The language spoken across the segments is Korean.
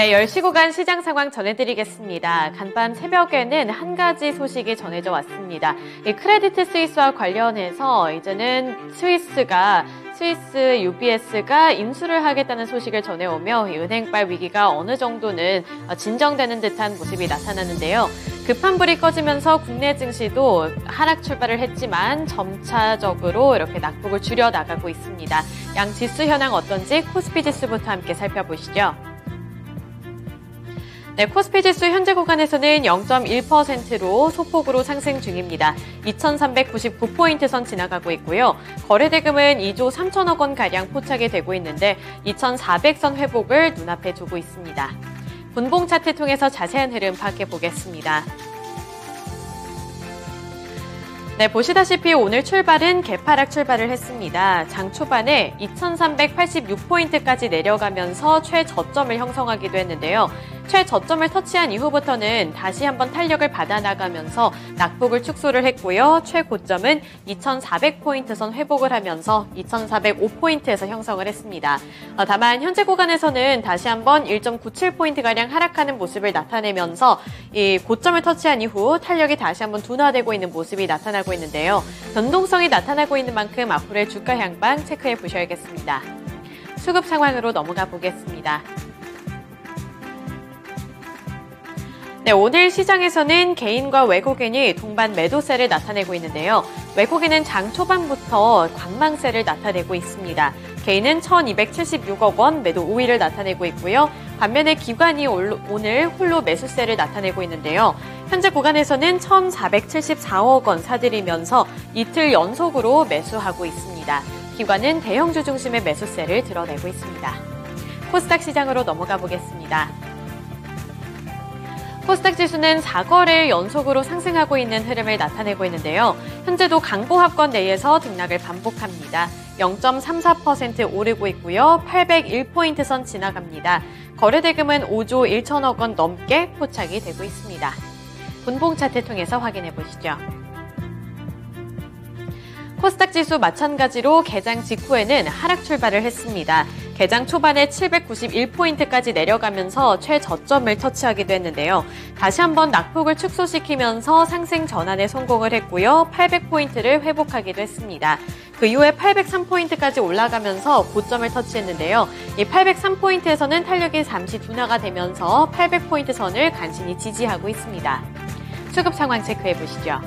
네, 10시 구간 시장 상황 전해드리겠습니다. 간밤 새벽에는 한 가지 소식이 전해져 왔습니다. 이 크레디트 스위스와 관련해서 이제는 스위스가 스위스 UBS가 인수를 하겠다는 소식을 전해오며 은행발 위기가 어느 정도는 진정되는 듯한 모습이 나타나는데요. 급한 불이 꺼지면서 국내 증시도 하락 출발을 했지만 점차적으로 이렇게 낙폭을 줄여 나가고 있습니다. 양 지수 현황 어떤지 코스피 지수부터 함께 살펴보시죠. 네, 코스피 지수 현재 구간에서는 0.1%로 소폭으로 상승 중입니다. 2,399포인트 선 지나가고 있고요. 거래대금은 2조 3천억 원 가량 포착이 되고 있는데 2,400선 회복을 눈앞에 두고 있습니다. 분봉 차트 통해서 자세한 흐름 파악해 보겠습니다. 네, 보시다시피 오늘 출발은 개파락 출발을 했습니다. 장 초반에 2,386포인트까지 내려가면서 최저점을 형성하기도 했는데요. 최저점을 터치한 이후부터는 다시 한번 탄력을 받아나가면서 낙폭을 축소를 했고요. 최고점은 2,400포인트 선 회복을 하면서 2,405포인트에서 형성을 했습니다. 어, 다만 현재 구간에서는 다시 한번 1.97포인트가량 하락하는 모습을 나타내면서 이 고점을 터치한 이후 탄력이 다시 한번 둔화되고 있는 모습이 나타나고 있는데요. 변동성이 나타나고 있는 만큼 앞으로의 주가 향방 체크해 보셔야겠습니다. 수급 상황으로 넘어가 보겠습니다. 네, 오늘 시장에서는 개인과 외국인이 동반 매도세를 나타내고 있는데요. 외국인은 장 초반부터 관망세를 나타내고 있습니다. 개인은 1276억 원 매도 우위를 나타내고 있고요. 반면에 기관이 오늘 홀로 매수세를 나타내고 있는데요. 현재 구간에서는 1474억 원 사들이면서 이틀 연속으로 매수하고 있습니다. 기관은 대형주 중심의 매수세를 드러내고 있습니다. 코스닥 시장으로 넘어가 보겠습니다. 코스닥 지수는 4거래일 연속으로 상승하고 있는 흐름을 나타내고 있는데요. 현재도 강보합권 내에서 등락을 반복합니다. 0.34% 오르고 있고요. 801포인트 선 지나갑니다. 거래대금은 5조 1천억 원 넘게 포착이 되고 있습니다. 분봉 차트 통해서 확인해 보시죠. 코스닥 지수 마찬가지로 개장 직후에는 하락 출발을 했습니다. 개장 초반에 791포인트까지 내려가면서 최저점을 터치하기도 했는데요. 다시 한번 낙폭을 축소시키면서 상승 전환에 성공을 했고요. 800포인트를 회복하기도 했습니다. 그 이후에 803포인트까지 올라가면서 고점을 터치했는데요. 이 803포인트에서는 탄력이 잠시 둔화가 되면서 800포인트 선을 간신히 지지하고 있습니다. 수급 상황 체크해 보시죠.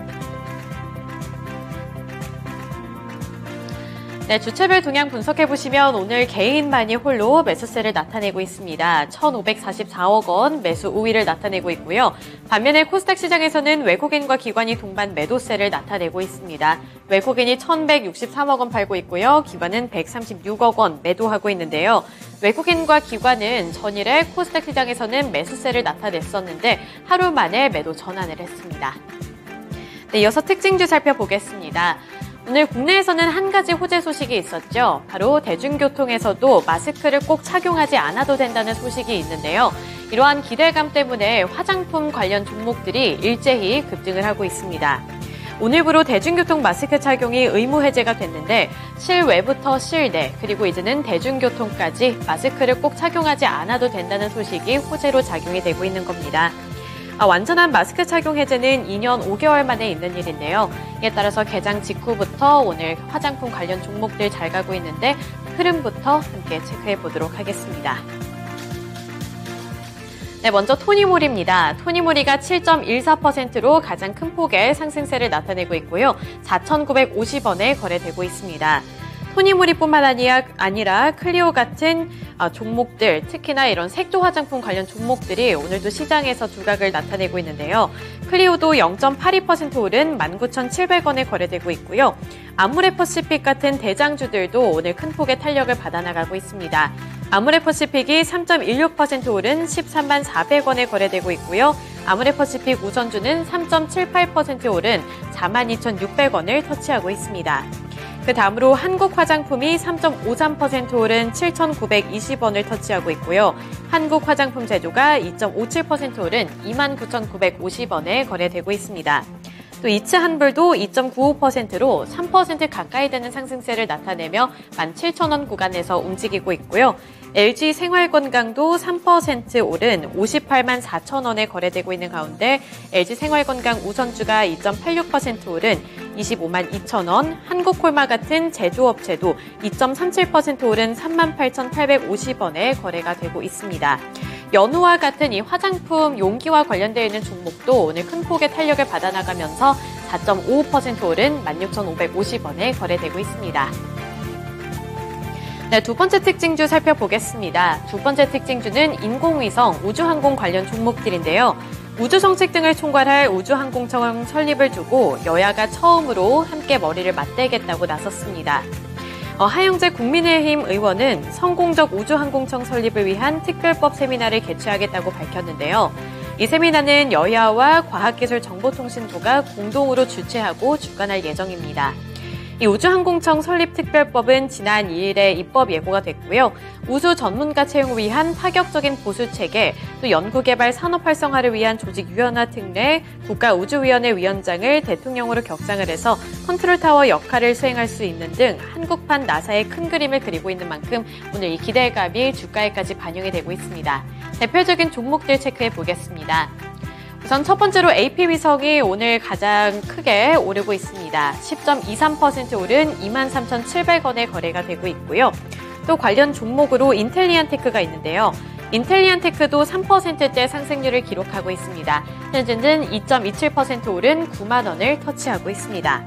네, 주체별 동향 분석해 보시면 오늘 개인만이 홀로 매수세를 나타내고 있습니다. 1,544억 원 매수 우위를 나타내고 있고요. 반면에 코스닥 시장에서는 외국인과 기관이 동반 매도세를 나타내고 있습니다. 외국인이 1,163억 원 팔고 있고요. 기관은 136억 원 매도하고 있는데요. 외국인과 기관은 전일에 코스닥 시장에서는 매수세를 나타냈었는데 하루 만에 매도 전환을 했습니다. 네, 이어서 특징주 살펴보겠습니다. 오늘 국내에서는 한 가지 호재 소식이 있었죠. 바로 대중교통에서도 마스크를 꼭 착용하지 않아도 된다는 소식이 있는데요. 이러한 기대감 때문에 화장품 관련 종목들이 일제히 급등을 하고 있습니다. 오늘부로 대중교통 마스크 착용이 의무 해제가 됐는데 실외부터 실내 그리고 이제는 대중교통까지 마스크를 꼭 착용하지 않아도 된다는 소식이 호재로 작용이 되고 있는 겁니다. 아, 완전한 마스크 착용 해제는 2년 5개월 만에 있는 일인데요. 이에 따라서 개장 직후부터 오늘 화장품 관련 종목들 잘 가고 있는데 흐름부터 함께 체크해 보도록 하겠습니다. 네, 먼저 토니모리입니다. 토니모리가 7.14%로 가장 큰 폭의 상승세를 나타내고 있고요. 4,950원에 거래되고 있습니다. 토니모리뿐만 아니라, 아니라 클리오 같은 아, 종목들, 특히나 이런 색조 화장품 관련 종목들이 오늘도 시장에서 두각을 나타내고 있는데요. 클리오도 0.82% 오른 19,700원에 거래되고 있고요. 아무레퍼시픽 같은 대장주들도 오늘 큰 폭의 탄력을 받아나가고 있습니다. 아무레퍼시픽이 3.16% 오른 13만 400원에 거래되고 있고요. 아무레퍼시픽 우선주는 3.78% 오른 42,600원을 터치하고 있습니다. 그 다음으로 한국 화장품이 3.53% 오른 7,920원을 터치하고 있고요. 한국 화장품 제조가 2.57% 오른 29,950원에 거래되고 있습니다. 또 이츠 한불도 2.95%로 3% 가까이 되는 상승세를 나타내며 17,000원 구간에서 움직이고 있고요. LG 생활건강도 3% 오른 58만 4천 원에 거래되고 있는 가운데 LG 생활건강 우선주가 2.86% 오른 25만 2천 원, 한국콜마 같은 제조업체도 2.37% 오른 3만 8,850원에 거래가 되고 있습니다. 연우와 같은 이 화장품 용기와 관련되어 있는 종목도 오늘 큰 폭의 탄력을 받아나가면서 4.55% 오른 16,550원에 거래되고 있습니다. 네, 두 번째 특징주 살펴보겠습니다. 두 번째 특징주는 인공위성, 우주항공 관련 종목들인데요. 우주 정책 등을 총괄할 우주항공청 설립을 두고 여야가 처음으로 함께 머리를 맞대겠다고 나섰습니다. 어, 하영재 국민의힘 의원은 성공적 우주항공청 설립을 위한 특별법 세미나를 개최하겠다고 밝혔는데요. 이 세미나는 여야와 과학기술정보통신부가 공동으로 주최하고 주관할 예정입니다. 이 우주항공청 설립특별법은 지난 2일에 입법 예고가 됐고요. 우수 전문가 채용을 위한 파격적인 보수 체계, 또 연구개발 산업 활성화를 위한 조직 유연화 특례, 국가우주위원회 위원장을 대통령으로 격상을 해서 컨트롤타워 역할을 수행할 수 있는 등 한국판 나사의 큰 그림을 그리고 있는 만큼 오늘 이 기대감이 주가에까지 반영이 되고 있습니다. 대표적인 종목들 체크해 보겠습니다. 우선 첫 번째로 AP위성이 오늘 가장 크게 오르고 있습니다. 10.23% 오른 23,700원에 거래가 되고 있고요. 또 관련 종목으로 인텔리안테크가 있는데요. 인텔리안테크도 3%대 상승률을 기록하고 있습니다. 현재는 2.27% 오른 9만 원을 터치하고 있습니다.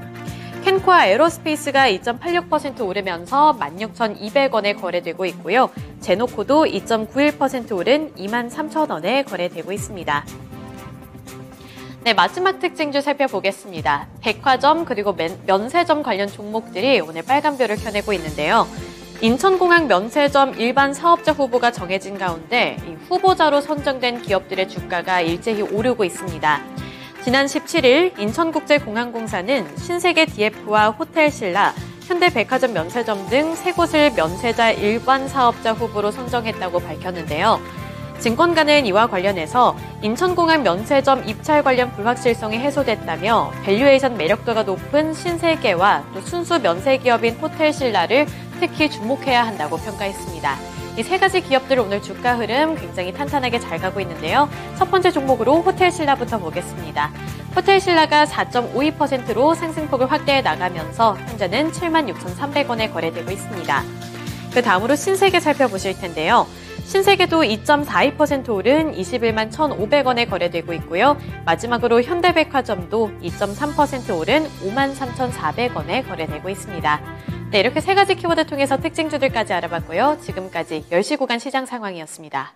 캔코아 에로스페이스가 2.86% 오르면서 16,200원에 거래되고 있고요. 제노코도 2.91% 오른 23,000원에 거래되고 있습니다. 네, 마지막 특징주 살펴보겠습니다. 백화점 그리고 면, 면세점 관련 종목들이 오늘 빨간별을 켜내고 있는데요. 인천공항 면세점 일반 사업자 후보가 정해진 가운데 후보자로 선정된 기업들의 주가가 일제히 오르고 있습니다. 지난 17일 인천국제공항공사는 신세계 DF와 호텔신라, 현대백화점 면세점 등 세 곳을 면세점 일반 사업자 후보로 선정했다고 밝혔는데요. 증권가는 이와 관련해서 인천공항 면세점 입찰 관련 불확실성이 해소됐다며 valuation 매력도가 높은 신세계와 또 순수 면세기업인 호텔신라를 특히 주목해야 한다고 평가했습니다. 이 세 가지 기업들 오늘 주가 흐름 굉장히 탄탄하게 잘 가고 있는데요. 첫 번째 종목으로 호텔신라부터 보겠습니다. 호텔신라가 4.52%로 상승폭을 확대해 나가면서 현재는 76,300원에 거래되고 있습니다. 그 다음으로 신세계 살펴보실 텐데요. 신세계도 2.42% 오른 21만 1,500원에 거래되고 있고요. 마지막으로 현대백화점도 2.3% 오른 5만 3,400원에 거래되고 있습니다. 네, 이렇게 세 가지 키워드 통해서 특징주들까지 알아봤고요. 지금까지 10시 구간 시장 상황이었습니다.